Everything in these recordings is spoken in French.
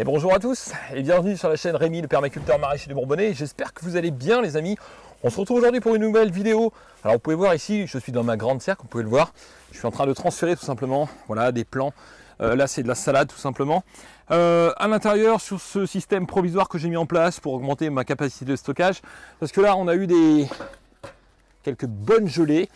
Et bonjour à tous et bienvenue sur la chaîne Rémi le permaculteur maraîcher de Bourbonnais. J'espère que vous allez bien les amis. On se retrouve aujourd'hui pour une nouvelle vidéo. Alors vous pouvez voir ici, je suis dans ma grande serre, vous pouvez le voir. Je suis en train de transférer tout simplement voilà, des plants. Euh, là c'est de la salade tout simplement. Euh, à l'intérieur sur ce système provisoire que j'ai mis en place pour augmenter ma capacité de stockage. Parce que là on a eu des quelques bonnes gelées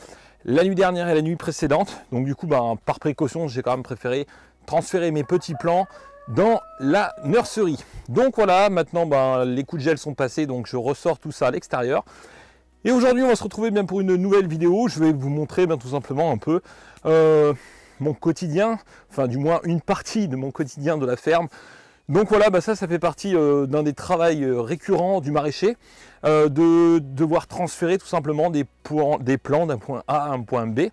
la nuit dernière et la nuit précédente. Donc du coup ben, par précaution j'ai quand même préféré transférer mes petits plants dans la nurserie. Donc voilà, maintenant ben, les coups de gel sont passés, donc je ressors tout ça à l'extérieur. Et aujourd'hui, on va se retrouver bien pour une nouvelle vidéo. Je vais vous montrer bien tout simplement un peu euh, mon quotidien, enfin du moins une partie de mon quotidien de la ferme. Donc voilà, bah ça, ça fait partie euh, d'un des travaux euh, récurrents du maraîcher, de devoir transférer tout simplement des, des plans d'un point A à un point B.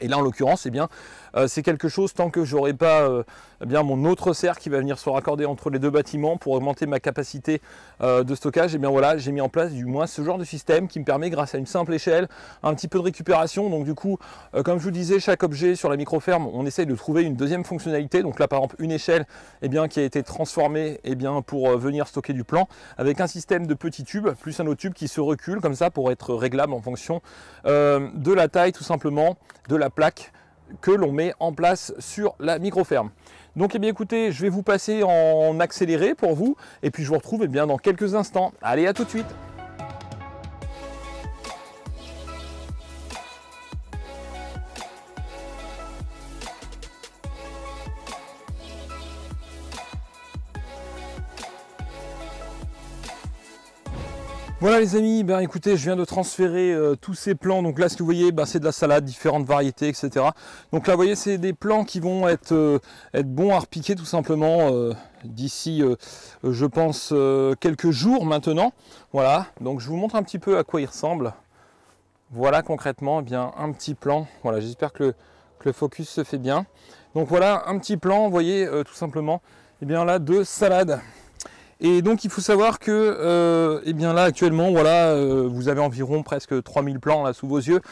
Et là, en l'occurrence, eh bien, euh, c'est quelque chose tant que j'aurai pas euh, eh bien mon autre serre qui va venir se raccorder entre les deux bâtiments pour augmenter ma capacité euh, de stockage. Eh j'ai mis en place du moins ce genre de système qui me permet, grâce à une simple échelle, un petit peu de récupération. Donc du coup, comme je vous disais, chaque objet sur la microferme, on essaye de trouver une deuxième fonctionnalité. Donc là, par exemple, une échelle, eh qui a été transformée, bien, pour venir stocker du plan, avec un système de petits tubes plus un autre tube qui se recule comme ça pour être réglable en fonction de la taille, tout simplement, de la plaque que l'on met en place sur la micro-ferme. Donc eh bien écoutez, je vais vous passer en accéléré pour vous et puis je vous retrouve eh bien, dans quelques instants. Allez, à tout de suite Voilà les amis, ben écoutez, je viens de transférer euh, tous ces plants. Donc là, ce que vous voyez, ben, c'est de la salade, différentes variétés, etc. Donc là, vous voyez, c'est des plants qui vont être, euh, être bons à repiquer tout simplement euh, d'ici, je pense, quelques jours maintenant. Voilà, donc je vous montre un petit peu à quoi il ressemble. Voilà concrètement, eh bien un petit plan. Voilà, j'espère que, le focus se fait bien. Donc voilà, un petit plan, vous voyez, tout simplement, et eh bien là, de salade. Et donc il faut savoir que euh, eh bien là actuellement voilà euh, vous avez environ presque 3000 plants là sous vos yeux.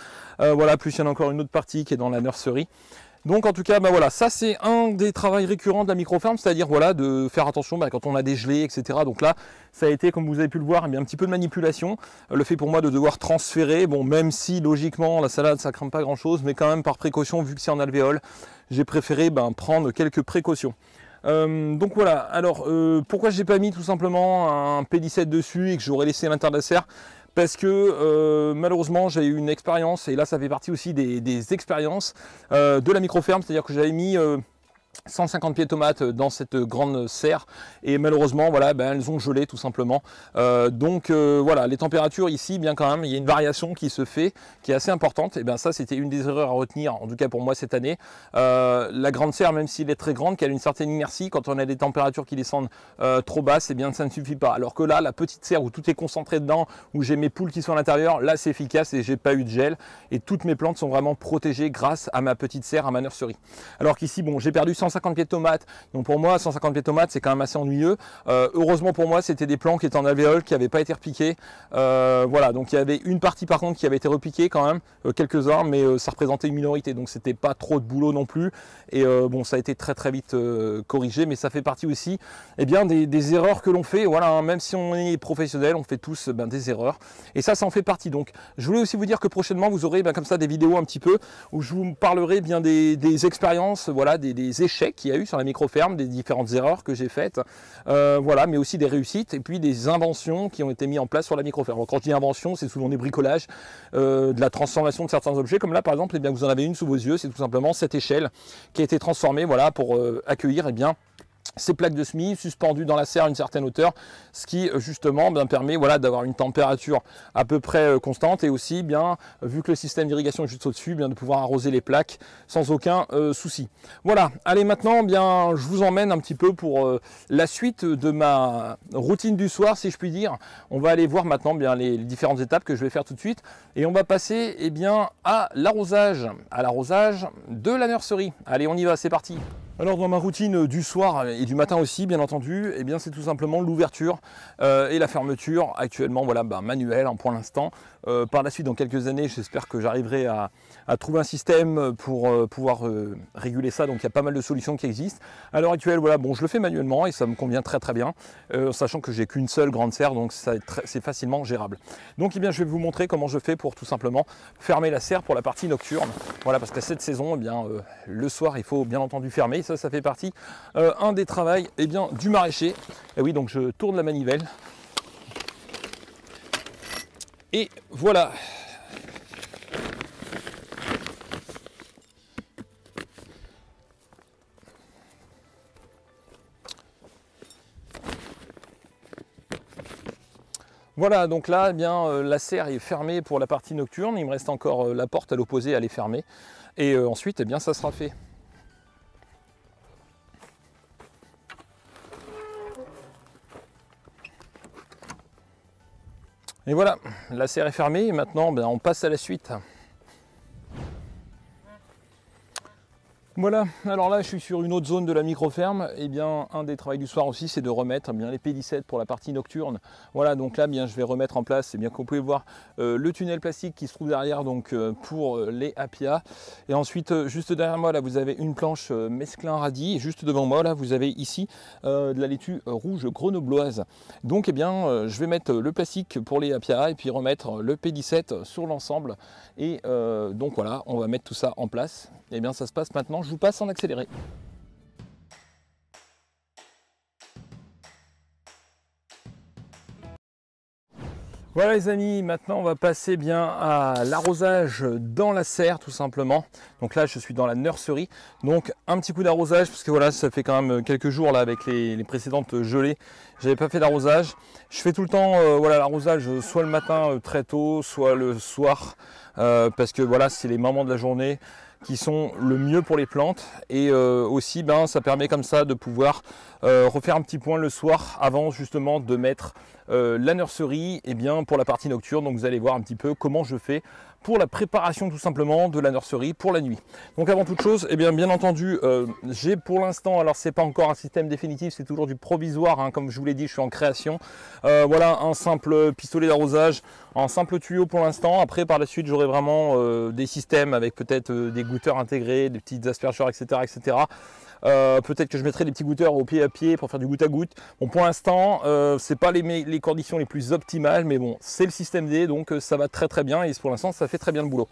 Euh, voilà, plus il y en a encore une autre partie qui est dans la nurserie. Donc en tout cas, bah voilà, ça c'est un des travaux récurrents de la microferme, c'est-à-dire voilà, de faire attention bah, quand on a des gelées, etc. Donc là, ça a été, comme vous avez pu le voir, eh un petit peu de manipulation. Le fait pour moi de devoir transférer, bon, même si logiquement la salade ça craint pas grand-chose, mais quand même par précaution, vu que c'est en alvéole, j'ai préféré ben, prendre quelques précautions. Euh, donc voilà, alors euh, pourquoi j'ai pas mis tout simplement un P17 dessus et que j'aurais laissé l'intérieur de la serre parce que euh, malheureusement j'ai eu une expérience et là ça fait partie aussi des, des expériences de la microferme, c'est-à-dire que j'avais mis 150 pieds de tomates dans cette grande serre. Et malheureusement voilà ben, elles ont gelé tout simplement. Euh, donc euh, voilà les températures ici bien quand même il y a une variation qui se fait qui est assez importante. Et bien ça c'était une des erreurs à retenir en tout cas pour moi cette année. Euh, la grande serre même s'il est très grande qu'elle a une certaine inertie. Quand on a des températures qui descendent trop basses et eh bien ça ne suffit pas. Alors que là la petite serre où tout est concentré dedans où j'ai mes poules qui sont à l'intérieur là c'est efficace et j'ai pas eu de gel. Et toutes mes plantes sont vraiment protégées grâce à ma petite serre à ma nurserie. Alors qu'ici bon j'ai perdu 150 pieds de tomates. Donc pour moi, 150 pieds de tomates, c'est quand même assez ennuyeux. Euh, heureusement pour moi, c'était des plants qui étaient en alvéole, qui n'avaient pas été repiqués. Euh, voilà, donc il y avait une partie par contre qui avait été repiquée quand même, euh, quelques-uns, mais ça représentait une minorité. Donc c'était pas trop de boulot non plus. Et bon, ça a été très très vite corrigé, mais ça fait partie aussi eh bien, des, erreurs que l'on fait. Voilà, hein, même si on est professionnel, on fait tous ben, des erreurs. Et ça, ça en fait partie. Donc je voulais aussi vous dire que prochainement, vous aurez ben, comme ça des vidéos un petit peu où je vous parlerai bien des, expériences, voilà, des, des échecs qu'il y a eu sur la micro-ferme, des différentes erreurs que j'ai faites, euh, voilà, mais aussi des réussites et puis des inventions qui ont été mises en place sur la micro-ferme. Quand je dis invention, c'est souvent des bricolages, euh, de la transformation de certains objets, comme là par exemple, eh bien, vous en avez une sous vos yeux, c'est tout simplement cette échelle qui a été transformée voilà, pour euh, accueillir eh bien, ces plaques de semis suspendues dans la serre à une certaine hauteur, ce qui euh, justement ben, permet voilà, d'avoir une température à peu près euh, constante et aussi bien vu que le système d'irrigation est juste au-dessus, bien de pouvoir arroser les plaques sans aucun euh, souci. Voilà, allez maintenant bien je vous emmène un petit peu pour la suite de ma routine du soir si je puis dire. On va aller voir maintenant bien les, différentes étapes que je vais faire tout de suite et on va passer eh bien à l'arrosage, à l'arrosage de la nurserie. Allez on y va, c'est parti alors dans ma routine du soir et du matin aussi bien entendu, eh bien c'est tout simplement l'ouverture euh, et la fermeture actuellement voilà ben, manuelle hein, pour l'instant euh, par la suite, dans quelques années, j'espère que j'arriverai à, trouver un système pour euh, pouvoir réguler ça. Donc il y a pas mal de solutions qui existent. À l'heure actuelle, voilà, bon, je le fais manuellement et ça me convient très très bien, sachant que j'ai qu'une seule grande serre, donc c'est facilement gérable. Donc eh bien, je vais vous montrer comment je fais pour tout simplement fermer la serre pour la partie nocturne. Voilà, parce qu'à cette saison, eh bien, le soir, il faut bien entendu fermer. Ça, ça fait partie un des travaux eh bien, du maraîcher. Et oui, donc je tourne la manivelle et voilà. Voilà, donc là, eh bien, euh, la serre est fermée pour la partie nocturne. Il me reste encore euh, la porte à l'opposé à les fermer. Et euh, ensuite, eh bien, ça sera fait. Et voilà, la serre est fermée maintenant ben, on passe à la suite. Voilà, alors là je suis sur une autre zone de la micro-ferme. Et eh bien un des travaux du soir aussi c'est de remettre eh bien, les P17 pour la partie nocturne. Voilà, donc là bien je vais remettre en place, et eh bien comme vous pouvez voir, euh, le tunnel plastique qui se trouve derrière donc euh, pour euh, les Apia. Et ensuite juste derrière moi là vous avez une planche mesclin radis. Et juste devant moi là vous avez ici de la laitue rouge grenobloise. Donc eh bien je vais mettre le plastique pour les Apia et puis remettre le P17 sur l'ensemble. Et donc voilà, on va mettre tout ça en place. Et bien ça se passe maintenant je vous passe en accéléré. Voilà les amis, maintenant on va passer bien à l'arrosage dans la serre tout simplement. Donc là je suis dans la nurserie, donc un petit coup d'arrosage parce que voilà ça fait quand même quelques jours là avec les, précédentes gelées, j'avais pas fait d'arrosage. Je fais tout le temps euh, voilà l'arrosage soit le matin euh, très tôt, soit le soir euh, parce que voilà c'est les moments de la journée qui sont le mieux pour les plantes. Et euh, aussi ben, ça permet comme ça de pouvoir euh, refaire un petit point le soir avant justement de mettre la nurserie et bien pour la partie nocturne. Donc vous allez voir un petit peu comment je fais pour la préparation tout simplement de la nurserie pour la nuit. Donc avant toute chose, eh bien, bien entendu, euh, j'ai pour l'instant, alors c'est pas encore un système définitif, c'est toujours du provisoire, hein, comme je vous l'ai dit, je suis en création. Euh, voilà un simple pistolet d'arrosage, un simple tuyau pour l'instant. Après, par la suite, j'aurai vraiment euh, des systèmes avec peut-être des goutteurs intégrés, des petites aspergeurs, etc. etc. Euh, peut-être que je mettrai des petits goûteurs au pied à pied pour faire du goutte à goutte. Bon, pour l'instant, euh, c'est pas les, conditions les plus optimales, mais bon, c'est le système D, donc euh, ça va très très bien et pour l'instant, ça fait très bien le boulot.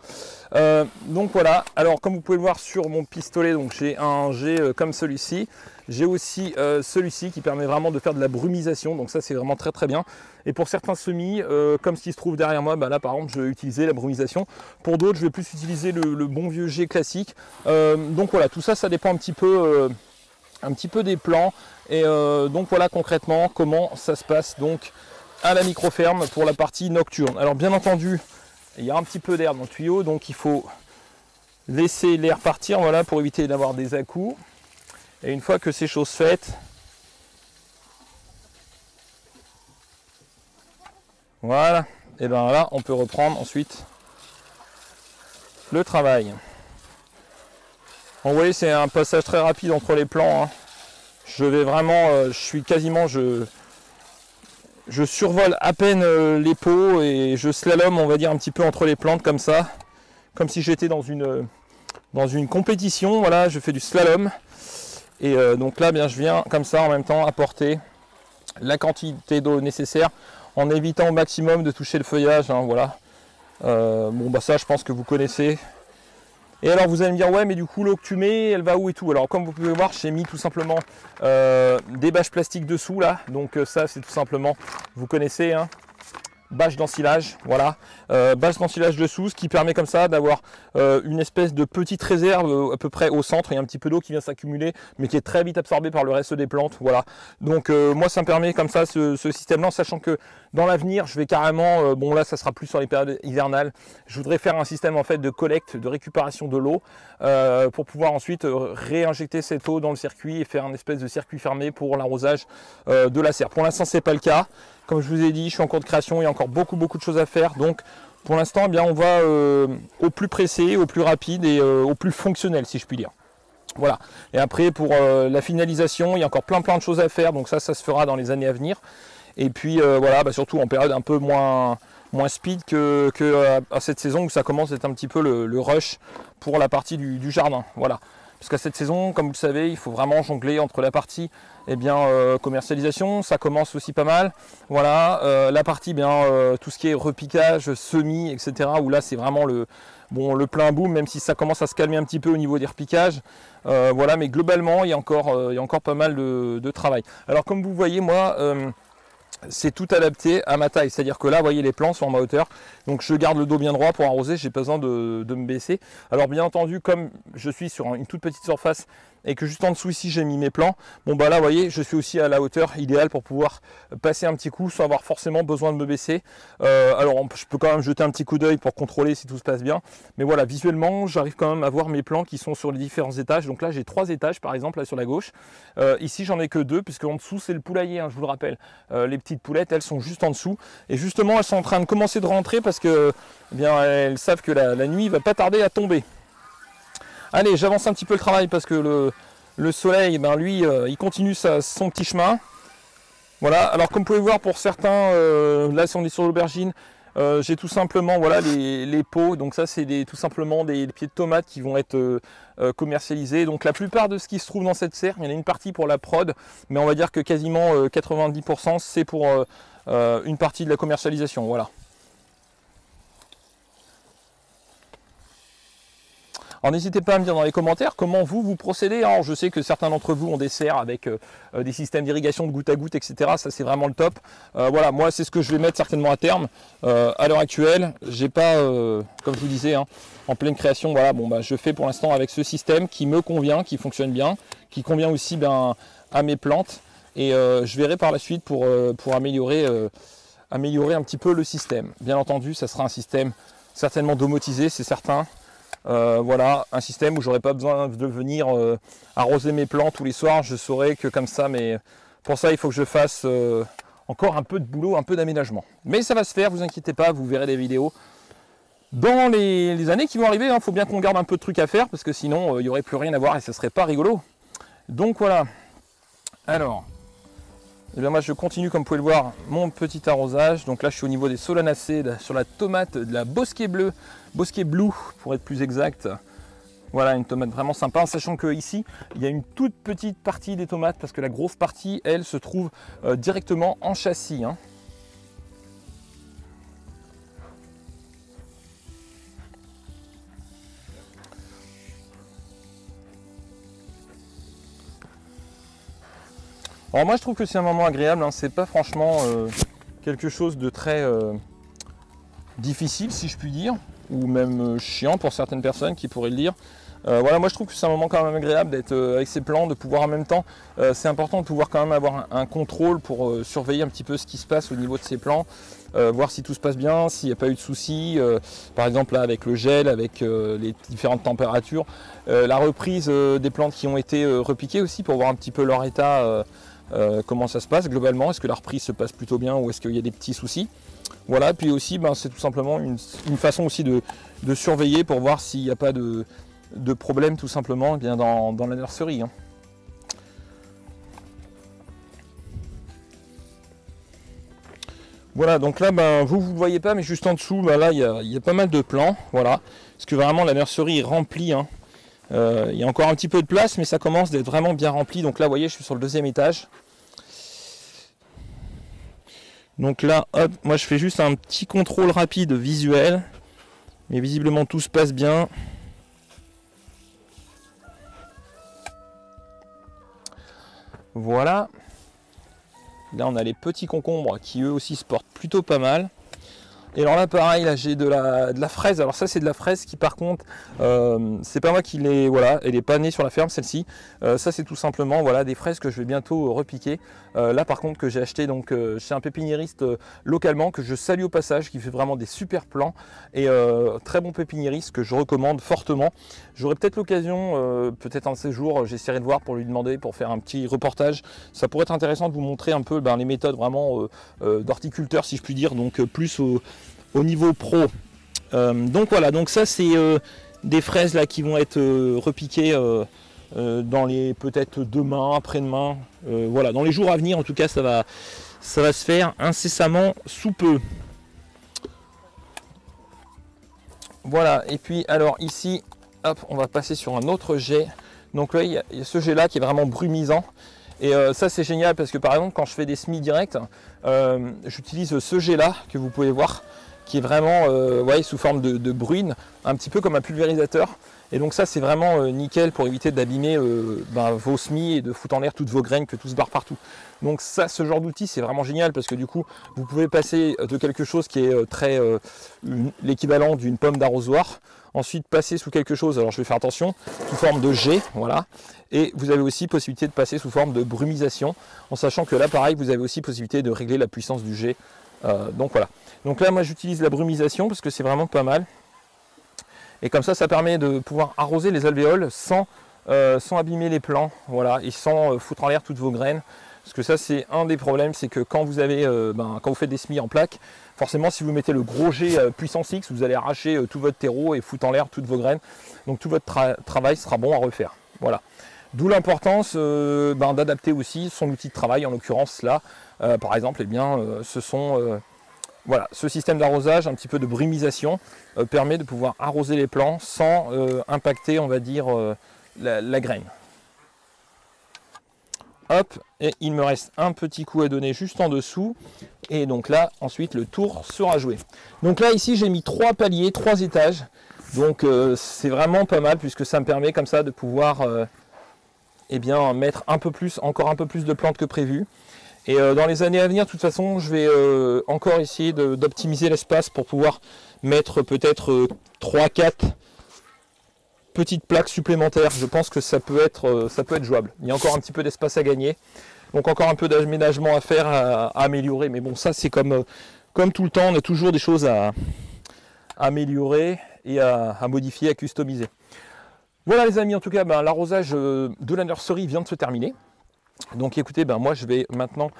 donc voilà. Alors, comme vous pouvez le voir sur mon pistolet, donc j'ai un G comme celui-ci. J'ai aussi euh, celui-ci qui permet vraiment de faire de la brumisation, donc ça c'est vraiment très très bien. Et pour certains semis, euh, comme ce qui se trouve derrière moi, bah là par exemple je vais utiliser la brumisation. Pour d'autres, je vais plus utiliser le, bon vieux G classique. Euh, donc voilà, tout ça, ça dépend un petit peu, un petit peu des plans. Et donc voilà concrètement comment ça se passe donc à la micro-ferme pour la partie nocturne. Alors bien entendu, il y a un petit peu d'air dans le tuyau, donc il faut laisser l'air partir voilà, pour éviter d'avoir des à-coups. Et une fois que ces choses faites, voilà, et bien là on peut reprendre ensuite le travail. Vous voyez c'est un passage très rapide entre les plans. Hein. Je vais vraiment, euh, je suis quasiment, je, survole à peine euh, les pots et je slalom on va dire un petit peu entre les plantes comme ça, comme si j'étais dans une, dans une compétition. Voilà, je fais du slalom. Et euh, donc là, bien, je viens comme ça en même temps apporter la quantité d'eau nécessaire en évitant au maximum de toucher le feuillage. Hein, voilà. Euh, bon, bah ça, je pense que vous connaissez. Et alors, vous allez me dire, ouais, mais du coup, l'eau que tu mets, elle va où et tout? Alors, comme vous pouvez voir, j'ai mis tout simplement euh, des bâches plastiques dessous là. Donc, ça, c'est tout simplement, vous connaissez, hein, bâche d'ensilage, voilà, euh, bâche d'ensilage dessous, ce qui permet comme ça d'avoir euh, une espèce de petite réserve euh, à peu près au centre, il y a un petit peu d'eau qui vient s'accumuler, mais qui est très vite absorbée par le reste des plantes, voilà. Donc moi ça me permet comme ça ce, système-là, sachant que dans l'avenir, je vais carrément, bon là ça sera plus sur les périodes hivernales, je voudrais faire un système en fait de collecte, de récupération de l'eau, pour pouvoir ensuite réinjecter cette eau dans le circuit et faire un espèce de circuit fermé pour l'arrosage de la serre. Pour l'instant c'est pas le cas, comme je vous ai dit, je suis en cours de création, il y a encore beaucoup beaucoup de choses à faire. Donc pour l'instant, eh bien, on va euh, au plus pressé, au plus rapide et euh, au plus fonctionnel, si je puis dire. Voilà. Et après, pour euh, la finalisation, il y a encore plein plein de choses à faire. Donc ça, ça se fera dans les années à venir. Et puis voilà, bah, surtout en période un peu moins, moins speed que, que à, cette saison où ça commence à être un petit peu le, rush pour la partie du, jardin. Voilà. Parce qu'à cette saison, comme vous le savez, il faut vraiment jongler entre la partie eh bien, euh, commercialisation, ça commence aussi pas mal. Voilà, euh, la partie bien euh, tout ce qui est repiquage, semis, etc. Où là c'est vraiment le, bon, le plein boom, même si ça commence à se calmer un petit peu au niveau des repiquages. voilà, mais globalement, il y a encore, il y a encore pas mal de, travail. Alors comme vous voyez, moi, c'est tout adapté à ma taille. C'est-à-dire que là, vous voyez, les plants sont en ma hauteur. Donc je garde le dos bien droit pour arroser, j'ai pas besoin de, me baisser. Alors bien entendu, comme je suis sur une toute petite surface et que juste en dessous ici j'ai mis mes plans, bon bah là vous voyez je suis aussi à la hauteur idéale pour pouvoir passer un petit coup sans avoir forcément besoin de me baisser. Euh, alors je peux quand même jeter un petit coup d'œil pour contrôler si tout se passe bien. Mais voilà, visuellement j'arrive quand même à voir mes plans qui sont sur les différents étages. Donc là j'ai trois étages par exemple là sur la gauche. Euh, ici j'en ai que deux puisque en dessous c'est le poulailler, hein, je vous le rappelle. Euh, les petites poulettes elles sont juste en dessous. Et justement elles sont en train de commencer de rentrer parce que eh bien, elles savent que la, nuit va pas tarder à tomber. Allez, j'avance un petit peu le travail parce que le, soleil, ben lui, euh, il continue son petit chemin. Voilà, alors comme vous pouvez voir pour certains, euh, là si on est sur l'aubergine, euh, j'ai tout simplement voilà, les, pots, donc ça c'est tout simplement des, pieds de tomates qui vont être commercialisés. Donc la plupart de ce qui se trouve dans cette serre, il y en a une partie pour la prod, mais on va dire que quasiment 90% c'est pour une partie de la commercialisation. Voilà. Alors n'hésitez pas à me dire dans les commentaires comment vous, vous procédez. Alors, je sais que certains d'entre vous ont des serres avec euh, euh, des systèmes d'irrigation de goutte à goutte, etc. Ça c'est vraiment le top. Euh, voilà, moi c'est ce que je vais mettre certainement à terme. à l'heure actuelle, j'ai pas, comme je vous disais, hein, en pleine création, voilà, bon bah je fais pour l'instant avec ce système qui me convient, qui fonctionne bien, qui convient aussi ben, à mes plantes. Et je verrai par la suite pour, pour améliorer, améliorer un petit peu le système. Bien entendu, ça sera un système certainement domotisé, c'est certain. Euh, voilà, un système où j'aurais pas besoin de venir euh, arroser mes plants tous les soirs. Je saurais que comme ça, mais pour ça, il faut que je fasse euh, encore un peu de boulot, un peu d'aménagement. Mais ça va se faire, vous inquiétez pas, vous verrez des vidéos. Dans les, années qui vont arriver, il hein, faut bien qu'on garde un peu de trucs à faire parce que sinon il n'y aurait plus rien à voir et ce serait pas rigolo. Donc voilà. Alors, et eh bien moi je continue comme vous pouvez le voir mon petit arrosage. Donc là je suis au niveau des solanacées sur la tomate de la bosquet bleu, bosquet blue pour être plus exact. Voilà une tomate vraiment sympa, en sachant que ici il y a une toute petite partie des tomates parce que la grosse partie elle se trouve euh, directement en châssis. Hein. Alors moi je trouve que c'est un moment agréable, hein. c'est pas franchement euh, quelque chose de très euh, difficile si je puis dire, ou même euh, chiant pour certaines personnes qui pourraient le dire. voilà, moi je trouve que c'est un moment quand même agréable d'être avec ces plans, de pouvoir en même temps, c'est important de pouvoir quand même avoir un, contrôle pour surveiller un petit peu ce qui se passe au niveau de ces plans, voir si tout se passe bien, s'il n'y a pas eu de soucis, par exemple là avec le gel, avec les différentes températures, la reprise des plantes qui ont été repiquées aussi pour voir un petit peu leur état euh, comment ça se passe globalement, est-ce que la reprise se passe plutôt bien ou est-ce qu'il y a des petits soucis? Voilà, puis aussi ben, c'est tout simplement une, façon aussi de, surveiller pour voir s'il n'y a pas de, problème tout simplement eh dans, la nurserie. Hein. Voilà, donc là, ben, vous ne voyez pas, mais juste en dessous, ben, là, il y, a, pas mal de plants. Voilà, parce que vraiment la nurserie est remplie. Hein. Euh, il y a encore un petit peu de place, mais ça commence d'être vraiment bien rempli. Donc là, vous voyez, je suis sur le deuxième étage. Donc là, hop, moi je fais juste un petit contrôle rapide visuel. Mais visiblement tout se passe bien. Voilà. Là on a les petits concombres qui eux aussi se portent plutôt pas mal. Et alors là, pareil, là j'ai de la, fraise. Alors ça, c'est de la fraise qui, par contre, euh, c'est pas moi qui l'ai, voilà, elle est pas née sur la ferme celle-ci. Euh, ça, c'est tout simplement, voilà, des fraises que je vais bientôt repiquer. Euh, là, par contre, que j'ai acheté donc chez un pépiniériste localement que je salue au passage, qui fait vraiment des super plans et très bon pépiniériste que je recommande fortement. J'aurai peut-être l'occasion, peut-être un de ces jours, j'essaierai de voir pour lui demander, pour faire un petit reportage. Ça pourrait être intéressant de vous montrer un peu ben, les méthodes vraiment d'horticulteur, si je puis dire, donc plus au au niveau pro. Euh, donc voilà, donc ça c'est euh, des fraises là qui vont être euh, repiquées dans les peut-être demain, après-demain, voilà, dans les jours à venir en tout cas ça va, ça va se faire incessamment sous peu. Voilà, et puis alors ici, hop, on va passer sur un autre jet. Donc là, il y a, ce jet là qui est vraiment brumisant. Et euh, ça c'est génial parce que par exemple quand je fais des semis directs, euh, j'utilise ce jet là que vous pouvez voir qui est vraiment euh, sous forme de, de, bruine, un petit peu comme un pulvérisateur. Et donc ça c'est vraiment nickel pour éviter d'abîmer ben, vos semis et de foutre en l'air toutes vos graines que tout se barre partout. Donc ça, ce genre d'outil c'est vraiment génial parce que du coup vous pouvez passer de quelque chose qui est très l'équivalent d'une pomme d'arrosoir ensuite passer sous quelque chose, alors je vais faire attention, sous forme de jet, voilà. Et vous avez aussi possibilité de passer sous forme de brumisation, en sachant que là, pareil, vous avez aussi possibilité de régler la puissance du jet. Euh, donc voilà. Donc là, moi, j'utilise la brumisation parce que c'est vraiment pas mal. Et comme ça, ça permet de pouvoir arroser les alvéoles sans, euh, sans abîmer les plants, voilà, et sans euh, foutre en l'air toutes vos graines. Parce que ça, c'est un des problèmes, c'est que quand vous avez, ben, quand vous faites des semis en plaque, Forcément, si vous mettez le gros euh, puissance X, vous allez arracher euh, tout votre terreau et foutre en l'air toutes vos graines. Donc tout votre travail sera bon à refaire. Voilà. D'où l'importance euh, ben, d'adapter aussi son outil de travail, en l'occurrence là, par exemple, eh bien, ce sont voilà, ce système d'arrosage, un petit peu de brumisation, permet de pouvoir arroser les plants sans impacter, on va dire, la graine. Hop, et il me reste un petit coup à donner juste en dessous. Et donc là, ensuite, le tour sera joué. Donc là, ici, j'ai mis trois paliers, trois étages. Donc euh, c'est vraiment pas mal puisque ça me permet comme ça de pouvoir euh, eh mettre un peu plus, encore un peu plus de plantes que prévu. Et euh, dans les années à venir, de toute façon, je vais encore essayer d'optimiser l'espace pour pouvoir mettre peut-être 3-4 petite plaque supplémentaire, je pense que ça peut être, euh, ça peut être jouable. Il y a encore un petit peu d'espace à gagner. Donc encore un peu d'aménagement à faire, à, améliorer. Mais bon, ça c'est comme, euh, comme tout le temps, on a toujours des choses à, améliorer et à, modifier, à customiser. Voilà les amis, en tout cas, ben, l'arrosage euh, de la nurserie vient de se terminer. Donc écoutez, ben, moi je vais maintenant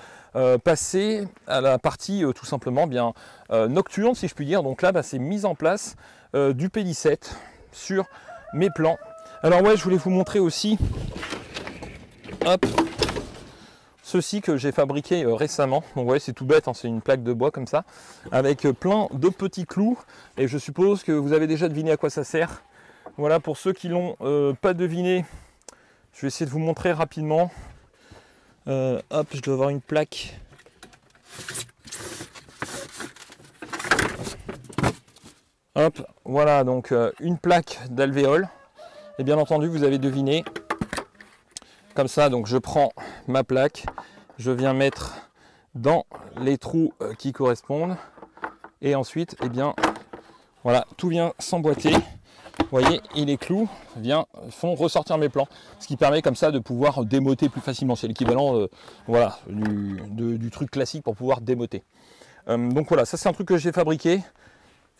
passer à la partie tout simplement bien nocturne si je puis dire. Donc là ben, c'est mise en place du pédicette sur mes plans. Alors ouais, je voulais vous montrer aussi, hop, ceci que j'ai fabriqué euh, récemment. Donc ouais, c'est tout bête, hein, c'est une plaque de bois comme ça, avec euh, plein de petits clous. Et je suppose que vous avez déjà deviné à quoi ça sert. Voilà, pour ceux qui l'ont euh, pas deviné, je vais essayer de vous montrer rapidement. Hop, je dois avoir une plaque. Hop, voilà donc euh, une plaque d'alvéole. Et bien entendu, vous avez deviné. Comme ça, donc je prends ma plaque, je viens mettre dans les trous euh, qui correspondent. Et ensuite, eh bien, voilà, tout vient s'emboîter. Vous voyez, et les clous font ressortir mes plans. Ce qui permet comme ça de pouvoir démoter plus facilement. C'est l'équivalent euh, voilà, du, truc classique pour pouvoir démoter. donc voilà, ça c'est un truc que j'ai fabriqué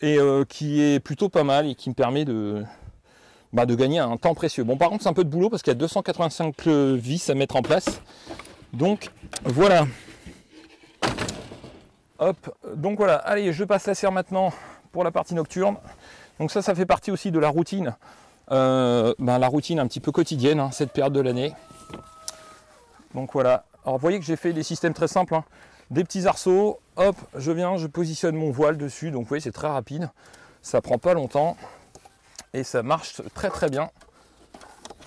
et euh, qui est plutôt pas mal et qui me permet de, bah, de gagner un temps précieux. Bon par contre c'est un peu de boulot parce qu'il y a 285 vis à mettre en place. Donc voilà. Hop, donc voilà, allez je passe la serre maintenant pour la partie nocturne. Donc ça ça fait partie aussi de la routine. Euh, bah, la routine un petit peu quotidienne, hein, cette période de l'année. Donc voilà. Alors vous voyez que j'ai fait des systèmes très simples. Hein des petits arceaux, hop, je viens, je positionne mon voile dessus, donc vous voyez c'est très rapide, ça prend pas longtemps et ça marche très très bien.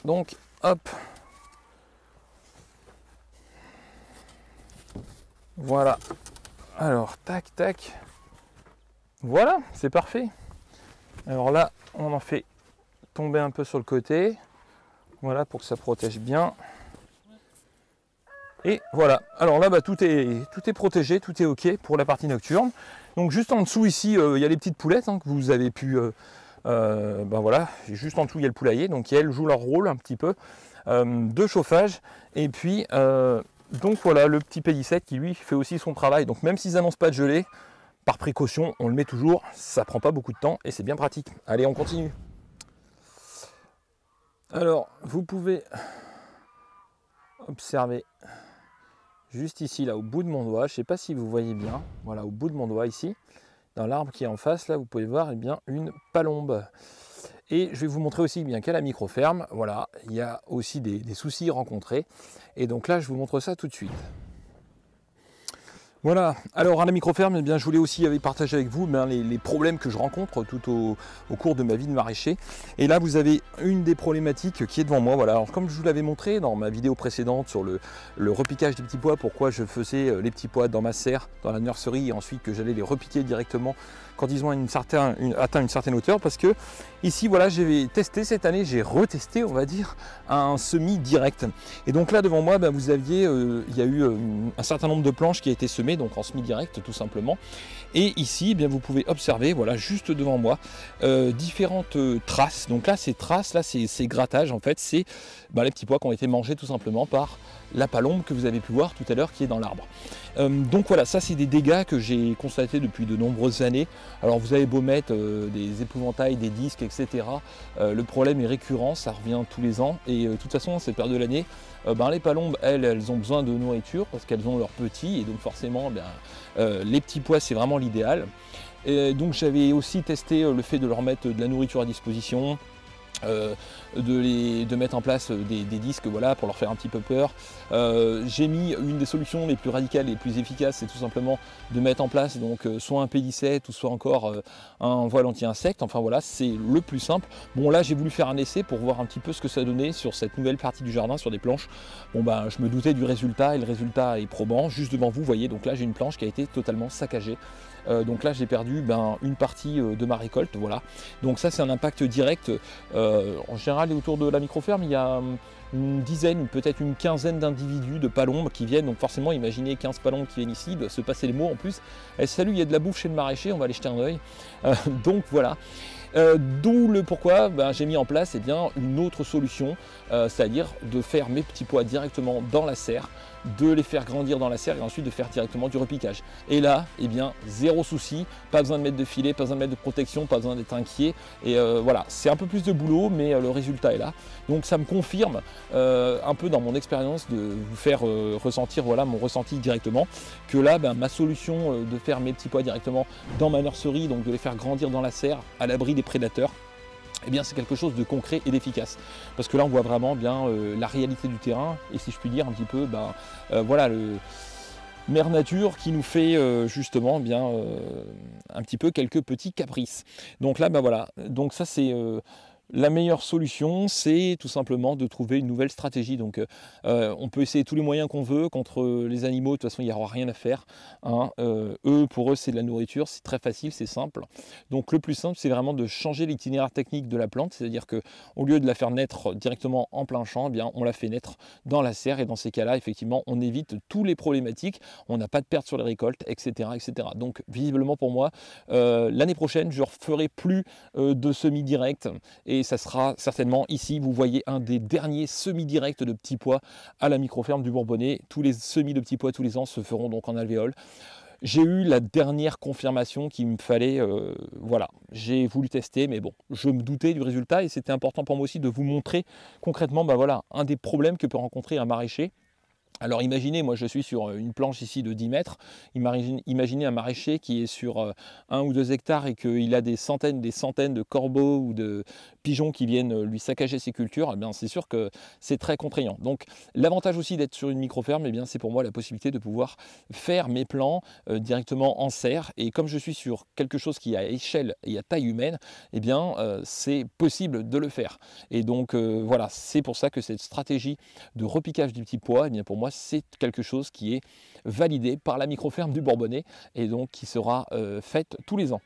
Donc hop, voilà. Alors tac tac, voilà, c'est parfait. Alors là, on en fait tomber un peu sur le côté, voilà pour que ça protège bien. Et voilà, alors là bah, tout, est, tout est protégé, tout est ok pour la partie nocturne. Donc juste en dessous ici, euh, il y a les petites poulettes hein, que vous avez pu... Ben voilà, juste en dessous il y a le poulailler, donc elles jouent leur rôle un petit peu de chauffage. Et puis donc voilà le petit pédicette qui lui fait aussi son travail. Donc même s'ils n'annoncent pas de gelée, par précaution on le met toujours, ça prend pas beaucoup de temps et c'est bien pratique. Allez on continue. Alors vous pouvez observer juste ici, là, au bout de mon doigt. Je sais pas si vous voyez bien. Voilà, au bout de mon doigt ici, dans l'arbre qui est en face, là, vous pouvez voir eh bien, une palombe. Et je vais vous montrer aussi bien qu'à la micro-ferme, voilà, il y a aussi des, soucis rencontrés. Et donc là, je vous montre ça tout de suite. Voilà, alors à la microferme, eh bien, je voulais aussi partager avec vous ben, les, problèmes que je rencontre tout au, cours de ma vie de maraîcher. Et là, vous avez une des problématiques qui est devant moi. Voilà, alors comme je vous l'avais montré dans ma vidéo précédente sur le, repiquage des petits pois, pourquoi je faisais euh, les petits pois dans ma serre, dans la nurserie, et ensuite que j'allais les repiquer directement quand ils ont atteint une certaine hauteur parce que ici voilà j'ai testé cette année, j'ai retesté on va dire un semi direct et donc là devant moi ben, vous aviez euh, il y a eu euh, un certain nombre de planches qui a été semées donc en semi direct tout simplement. Et ici eh bien vous pouvez observer voilà juste devant moi euh, différentes traces. Donc là ces traces là ces, ces grattages en fait c'est ben, les petits pois qui ont été mangés tout simplement par la palombe que vous avez pu voir tout à l'heure qui est dans l'arbre. Euh, donc voilà, ça c'est des dégâts que j'ai constatés depuis de nombreuses années. Alors vous avez beau mettre euh, des épouvantails, des disques, etc. Euh, le problème est récurrent, ça revient tous les ans. Et de toute façon, cette période de l'année, ben, les palombes, elles, elles ont besoin de nourriture parce qu'elles ont leurs petits. Et donc forcément, ben, les petits pois, c'est vraiment l'idéal. Donc j'avais aussi testé le fait de leur mettre de la nourriture à disposition, euh, de, mettre en place des, disques voilà, pour leur faire un petit peu peur. Euh, j'ai mis une des solutions les plus radicales et les plus efficaces, c'est tout simplement de mettre en place donc, euh, soit un P17 ou soit encore un voile anti-insecte. Enfin voilà, c'est le plus simple. Bon là j'ai voulu faire un essai pour voir un petit peu ce que ça donnait sur cette nouvelle partie du jardin, sur des planches. Bon ben je me doutais du résultat et le résultat est probant. Juste devant vous, vous voyez, donc là j'ai une planche qui a été totalement saccagée. Donc là j'ai perdu ben, une partie de ma récolte, voilà. Donc ça c'est un impact direct. Euh, en général, autour de la microferme, il y a hum, une dizaine, peut-être une quinzaine d'individus de palombes qui viennent. Donc forcément, imaginez 15 palombes qui viennent ici, il doit se passer les mots en plus. Eh, salut, il y a de la bouffe chez le maraîcher, on va aller jeter un oeil. Euh, donc voilà. Euh, d'où le pourquoi ben, j'ai mis en place eh bien, une autre solution, c'est-à-dire de faire mes petits pois directement dans la serre de les faire grandir dans la serre et ensuite de faire directement du repiquage. Et là, eh bien, zéro souci, pas besoin de mettre de filet, pas besoin de mettre de protection, pas besoin d'être inquiet. Et euh, voilà, c'est un peu plus de boulot, mais euh, le résultat est là. Donc ça me confirme euh, un peu dans mon expérience de vous faire ressentir voilà, mon ressenti directement, que là, ben, ma solution de faire mes petits pois directement dans ma nurserie, donc de les faire grandir dans la serre à l'abri des prédateurs, eh bien c'est quelque chose de concret et d'efficace. Parce que là on voit vraiment bien euh, la réalité du terrain et si je puis dire un petit peu, ben, euh, voilà le mère nature qui nous fait euh, justement bien un petit peu quelques petits caprices. Donc là ben voilà, donc ça c'est la meilleure solution, c'est tout simplement de trouver une nouvelle stratégie. Donc, euh, euh, on peut essayer tous les moyens qu'on veut contre les animaux. De toute façon, il n'y aura rien à faire. Hein. Euh, eux, pour eux, c'est de la nourriture. C'est très facile, c'est simple. Donc, le plus simple, c'est vraiment de changer l'itinéraire technique de la plante. C'est-à-dire que au lieu de la faire naître directement en plein champ, eh on la fait naître dans la serre. Et dans ces cas-là, effectivement, on évite tous les problématiques. On n'a pas de perte sur les récoltes, etc., etc. Donc, visiblement pour moi, l'année prochaine, je ne referai plus de semi-direct et ça sera certainement ici, vous voyez un des derniers semis-directs de petits pois à la microferme du Bourbonnais. Tous les semis de petits pois tous les ans se feront donc en alvéole. J'ai eu la dernière confirmation qu'il me fallait, euh, voilà, j'ai voulu tester, mais bon, je me doutais du résultat et c'était important pour moi aussi de vous montrer concrètement, bah un des problèmes que peut rencontrer un maraîcher, alors imaginez, moi je suis sur euh, une planche ici de 10 mètres, imaginez un maraîcher qui est sur euh, un ou deux hectares et qu'il a des centaines, des centaines de corbeaux ou de pigeons qui viennent euh, lui saccager ses cultures, eh c'est sûr que c'est très contraignant. Donc l'avantage aussi d'être sur une micro-ferme, eh c'est pour moi la possibilité de pouvoir faire mes plans directement en serre. Et comme je suis sur quelque chose qui est à échelle et à taille humaine, eh bien c'est possible de le faire. Et donc voilà, c'est pour ça que cette stratégie de repiquage du petit pois, eh bien pour moi c'est quelque chose qui est validé par la microferme du Bourbonnais et donc qui sera euh, faite tous les ans.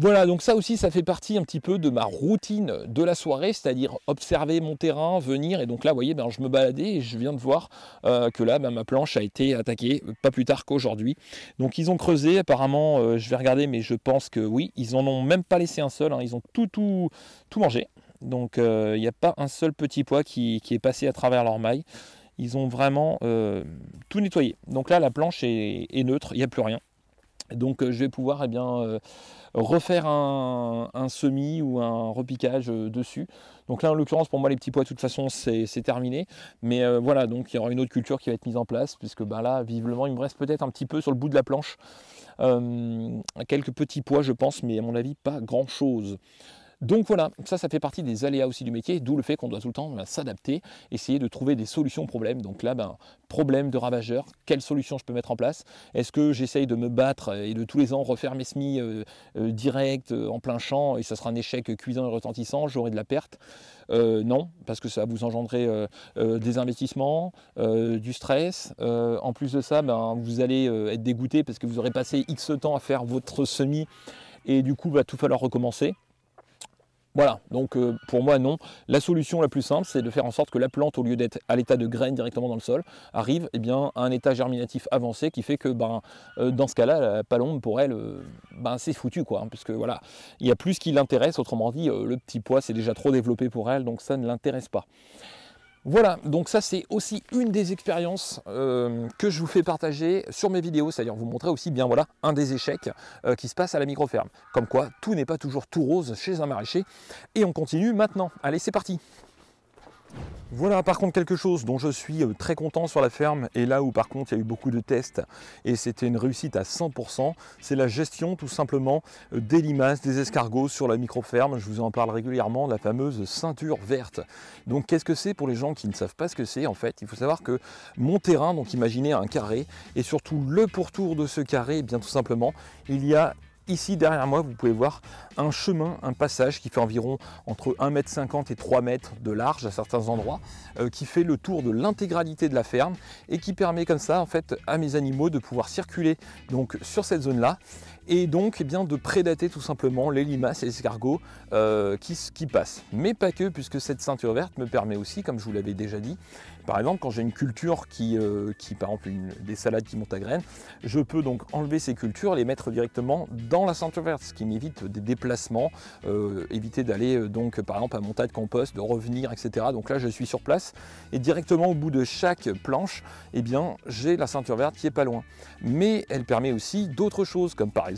Voilà, donc ça aussi, ça fait partie un petit peu de ma routine de la soirée, c'est-à-dire observer mon terrain, venir, et donc là, vous voyez, ben, je me baladais et je viens de voir euh, que là, ben, ma planche a été attaquée pas plus tard qu'aujourd'hui. Donc ils ont creusé, apparemment, euh, je vais regarder, mais je pense que oui, ils en ont même pas laissé un seul, hein. ils ont tout, tout, tout mangé. Donc il n'y a pas un seul petit pois qui, qui est passé à travers leur maille ils ont vraiment euh, tout nettoyé. Donc là, la planche est, neutre, il n'y a plus rien. Donc euh, je vais pouvoir eh bien, euh, refaire un, semis ou un repiquage dessus. Donc là, en l'occurrence, pour moi, les petits pois, de toute façon, c'est terminé. Mais voilà, donc il y aura une autre culture qui va être mise en place, puisque ben là, visiblement, il me reste peut-être un petit peu sur le bout de la planche. quelques petits pois, je pense, mais à mon avis, pas grand-chose. Donc voilà, ça, ça fait partie des aléas aussi du métier, d'où le fait qu'on doit tout le temps ben, s'adapter, essayer de trouver des solutions problèmes. Donc là, ben, problème de ravageur, quelle solution je peux mettre en place? Est-ce que j'essaye de me battre et de tous les ans refaire mes semis euh, euh, direct euh, en plein champ et ça sera un échec cuisant et retentissant, j'aurai de la perte? Non, parce que ça va vous engendrer des investissements, du stress. en plus de ça, ben, vous allez être dégoûté parce que vous aurez passé X temps à faire votre semis et du coup, va tout falloir recommencer. Voilà, donc euh, pour moi non. La solution la plus simple, c'est de faire en sorte que la plante, au lieu d'être à l'état de graine directement dans le sol, arrive eh bien, à un état germinatif avancé qui fait que ben, euh, dans ce cas-là, la palombe pour elle, euh, ben, c'est foutu quoi. Hein, parce que voilà, il y a plus qui l'intéresse, autrement dit, le petit pois c'est déjà trop développé pour elle, donc ça ne l'intéresse pas. Voilà, donc ça c'est aussi une des expériences euh, que je vous fais partager sur mes vidéos, c'est-à-dire vous montrer aussi bien voilà un des échecs euh, qui se passe à la micro-ferme. Comme quoi, tout n'est pas toujours tout rose chez un maraîcher. Et on continue maintenant. Allez, c'est parti voilà par contre quelque chose dont je suis euh, très content sur la ferme et là où par contre il y a eu beaucoup de tests et c'était une réussite à 100%, c'est la gestion tout simplement euh, des limaces, des escargots sur la micro-ferme. Je vous en parle régulièrement, la fameuse ceinture verte. Donc qu'est-ce que c'est pour les gens qui ne savent pas ce que c'est en fait? Il faut savoir que mon terrain, donc imaginez un carré, et surtout le pourtour de ce carré, eh bien tout simplement, il y a Ici derrière moi, vous pouvez voir un chemin, un passage qui fait environ entre 1,50 m et 3 m de large à certains endroits, euh, qui fait le tour de l'intégralité de la ferme et qui permet comme ça en fait à mes animaux de pouvoir circuler donc sur cette zone là et donc eh bien, de prédater tout simplement les limaces et les escargots euh, qui, qui, passent. Mais pas que, puisque cette ceinture verte me permet aussi, comme je vous l'avais déjà dit, par exemple quand j'ai une culture qui, euh, qui par exemple des salades qui montent à graines, je peux donc enlever ces cultures les mettre directement dans la ceinture verte, ce qui m'évite des déplacements, euh, éviter d'aller donc par exemple à mon tas de compost, de revenir, etc. Donc là je suis sur place et directement au bout de chaque planche, eh bien j'ai la ceinture verte qui est pas loin. Mais elle permet aussi d'autres choses, comme par exemple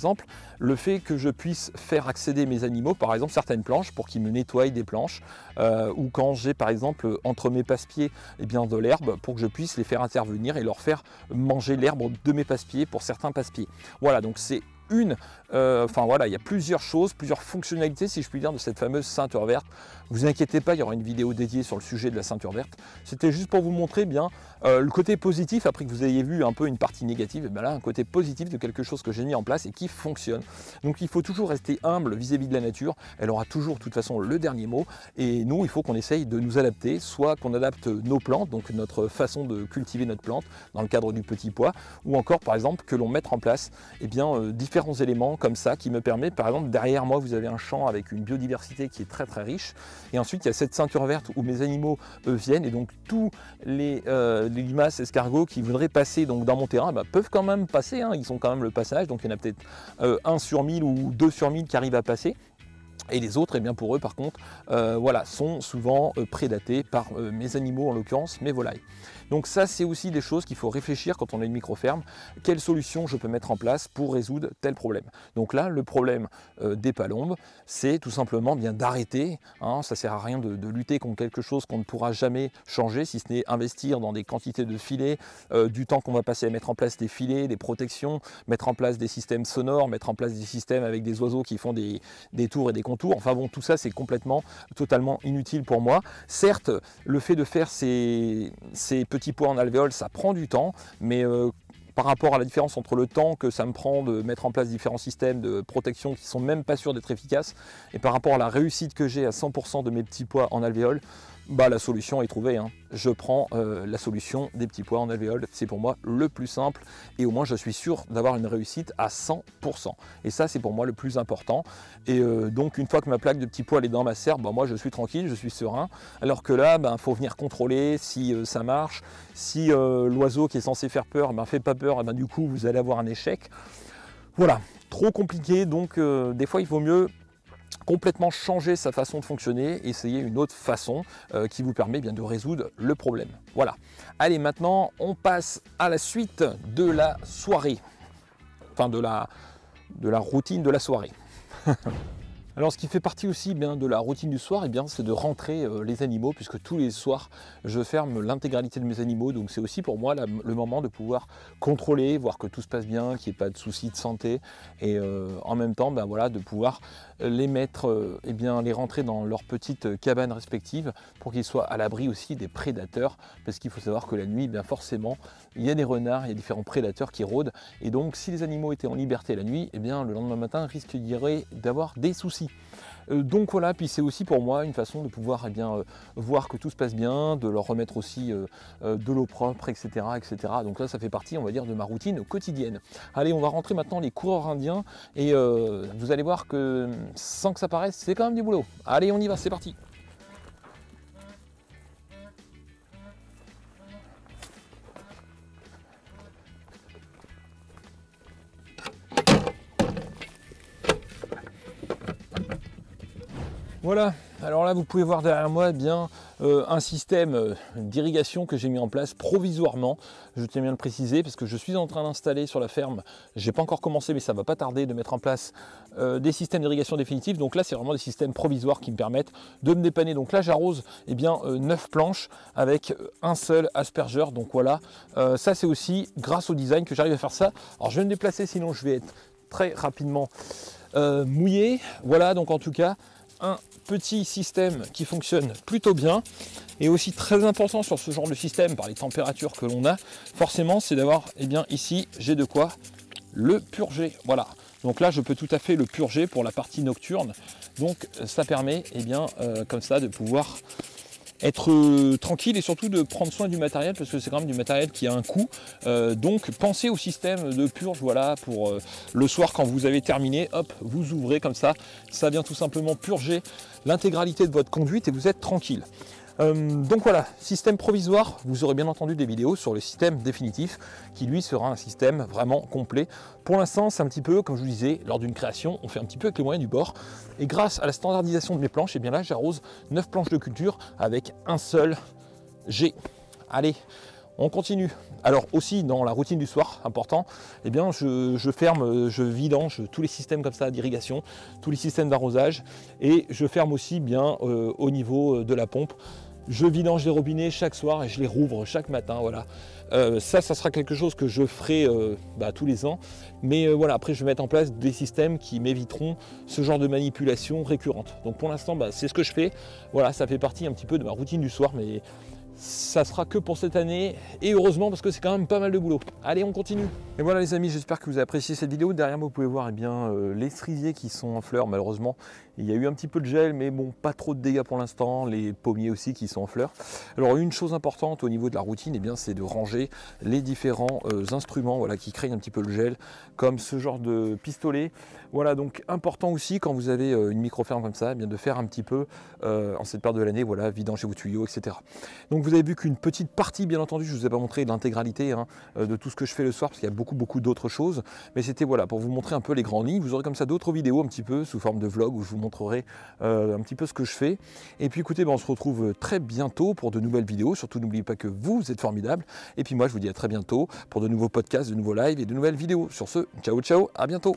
le fait que je puisse faire accéder mes animaux, par exemple certaines planches, pour qu'ils me nettoient des planches, euh, ou quand j'ai par exemple entre mes passe-pieds eh bien, de l'herbe, pour que je puisse les faire intervenir et leur faire manger l'herbe de mes passe-pieds pour certains passe-pieds. Voilà, donc c'est une, euh, enfin voilà, il y a plusieurs choses, plusieurs fonctionnalités, si je puis dire, de cette fameuse ceinture verte. Vous inquiétez pas, il y aura une vidéo dédiée sur le sujet de la ceinture verte. C'était juste pour vous montrer bien euh, le côté positif, après que vous ayez vu un peu une partie négative, et bien là, un côté positif de quelque chose que j'ai mis en place et qui fonctionne. Donc il faut toujours rester humble vis-à-vis de la nature. Elle aura toujours, de toute façon, le dernier mot. Et nous, il faut qu'on essaye de nous adapter, soit qu'on adapte nos plantes, donc notre façon de cultiver notre plante dans le cadre du petit pois, ou encore, par exemple, que l'on mette en place eh bien, euh, différents éléments comme ça qui me permet, par exemple, derrière moi, vous avez un champ avec une biodiversité qui est très très riche. Et ensuite, il y a cette ceinture verte où mes animaux viennent et donc tous les, euh, les, limaces, escargots qui voudraient passer donc, dans mon terrain bah, peuvent quand même passer. Hein. ils sont quand même le passage. Donc il y en a peut-être euh, un sur 1000 ou deux sur 1000 qui arrivent à passer. Et les autres, eh bien pour eux par contre, euh, voilà, sont souvent prédatés par mes animaux en l'occurrence mes volailles. Donc ça, c'est aussi des choses qu'il faut réfléchir quand on a une micro-ferme. Quelle solution je peux mettre en place pour résoudre tel problème? Donc là, le problème euh, des palombes, c'est tout simplement bien d'arrêter. Hein, ça sert à rien de, lutter contre quelque chose qu'on ne pourra jamais changer, si ce n'est investir dans des quantités de filets, euh, du temps qu'on va passer à mettre en place des filets, des protections, mettre en place des systèmes sonores, mettre en place des systèmes avec des oiseaux qui font des, tours et des contours. Enfin bon, tout ça, c'est complètement, totalement inutile pour moi. Certes, le fait de faire ces, ces petits petit pois en alvéole, ça prend du temps, mais euh, par rapport à la différence entre le temps que ça me prend de mettre en place différents systèmes de protection qui sont même pas sûrs d'être efficaces, et par rapport à la réussite que j'ai à 100% de mes petits pois en alvéole, bah, la solution est trouvée. Hein. Je prends euh, la solution des petits pois en alvéole. C'est pour moi le plus simple et au moins je suis sûr d'avoir une réussite à 100%. Et ça, c'est pour moi le plus important. Et euh, donc, une fois que ma plaque de petits pois est dans ma serre, bah, moi je suis tranquille, je suis serein. Alors que là, il ben, faut venir contrôler si euh, ça marche. Si l'oiseau qui est censé faire peur ne ben, fait pas peur, ben, du coup, vous allez avoir un échec. Voilà, trop compliqué. Donc, des fois, il vaut mieux complètement changer sa façon de fonctionner, essayer une autre façon euh, qui vous permet bien de résoudre le problème. Voilà. Allez, maintenant, on passe à la suite de la soirée. Enfin, de la, de la routine de la soirée. Alors ce qui fait partie aussi bien de la routine du soir, eh c'est de rentrer euh, les animaux, puisque tous les soirs je ferme l'intégralité de mes animaux, donc c'est aussi pour moi le moment de pouvoir contrôler, voir que tout se passe bien, qu'il n'y ait pas de soucis de santé, et euh, en même temps ben, voilà, de pouvoir les mettre, et eh bien les rentrer dans leur petite cabane respective pour qu'ils soient à l'abri aussi des prédateurs, parce qu'il faut savoir que la nuit, bien forcément, il y a des renards, il y a différents prédateurs qui rôdent, et donc si les animaux étaient en liberté la nuit, eh bien le lendemain matin risque d'avoir des soucis. Euh, donc voilà, puis c'est aussi pour moi une façon de pouvoir eh bien, euh, voir que tout se passe bien, de leur remettre aussi euh, de l'eau propre, etc., etc. Donc là, ça fait partie, on va dire, de ma routine quotidienne. Allez, on va rentrer maintenant les coureurs indiens et vous allez voir que sans que ça paraisse, c'est quand même du boulot. Allez, on y va, c'est parti. Voilà, alors là vous pouvez voir derrière moi eh bien euh, un système euh, d'irrigation que j'ai mis en place provisoirement. Je tiens bien à le préciser parce que je suis en train d'installer sur la ferme, j'ai pas encore commencé mais ça va pas tarder de mettre en place euh, des systèmes d'irrigation définitifs. Donc là c'est vraiment des systèmes provisoires qui me permettent de me dépanner. Donc là j'arrose eh bien 9 planches avec un seul aspergeur. Donc voilà, ça c'est aussi grâce au design que j'arrive à faire ça. Alors je vais me déplacer sinon je vais être très rapidement mouillé. Voilà donc en tout cas un petit système qui fonctionne plutôt bien et aussi très important sur ce genre de système par les températures que l'on a forcément c'est d'avoir et eh bien ici j'ai de quoi le purger. Voilà. Donc là je peux tout à fait le purger pour la partie nocturne. Donc ça permet et eh bien euh, comme ça de pouvoir être euh, tranquille et surtout de prendre soin du matériel parce que c'est quand même du matériel qui a un coût. Euh, donc pensez au système de purge, voilà, pour euh, le soir quand vous avez terminé, hop, vous ouvrez comme ça, ça vient tout simplement purger l'intégralité de votre conduite et vous êtes tranquille. Euh, donc voilà, système provisoire, vous aurez bien entendu des vidéos sur le système définitif qui lui sera un système vraiment complet. Pour l'instant, c'est un petit peu, comme je vous disais, lors d'une création, on fait un petit peu avec les moyens du bord. Et grâce à la standardisation de mes planches, et eh bien là, j'arrose 9 planches de culture avec un seul G. Allez, on continue. Alors aussi dans la routine du soir, important, eh bien je, ferme, je vidange tous les systèmes comme ça d'irrigation, tous les systèmes d'arrosage et je ferme aussi bien euh, au niveau de la pompe je vidange les robinets chaque soir et je les rouvre chaque matin. Voilà. Euh, ça, ça sera quelque chose que je ferai euh, bah, tous les ans. Mais euh, voilà, après, je vais mettre en place des systèmes qui m'éviteront ce genre de manipulation récurrente. Donc pour l'instant, bah, c'est ce que je fais. Voilà, ça fait partie un petit peu de ma routine du soir, mais ça sera que pour cette année et heureusement parce que c'est quand même pas mal de boulot. Allez, on continue. Et voilà les amis, j'espère que vous avez cette vidéo. Derrière moi, vous pouvez voir eh les cerisiers qui sont en fleurs. Malheureusement, il y a eu un petit peu de gel, mais bon, pas trop de dégâts pour l'instant. Les pommiers aussi qui sont en fleurs. Alors une chose importante au niveau de la routine, eh bien, c'est de ranger les différents euh, instruments voilà, qui craignent un petit peu le gel, comme ce genre de pistolet. Voilà, donc important aussi quand vous avez euh, une micro-ferme comme ça, eh bien, de faire un petit peu euh, en cette période de l'année, voilà, vidanger vos tuyaux, etc. Donc vous avez vu qu'une petite partie, bien entendu, je ne vous ai pas montré l'intégralité hein, de tout ce que je fais le soir, parce qu'il y a beaucoup, beaucoup d'autres choses. Mais c'était voilà, pour vous montrer un peu les grandes lignes. Vous aurez comme ça d'autres vidéos un petit peu sous forme de vlog où je vous montre euh, un petit peu ce que je fais. Et puis écoutez, ben, on se retrouve très bientôt pour de nouvelles vidéos. Surtout n'oubliez pas que vous êtes formidables. Et puis moi je vous dis à très bientôt pour de nouveaux podcasts, de nouveaux lives et de nouvelles vidéos. Sur ce, ciao ciao, à bientôt.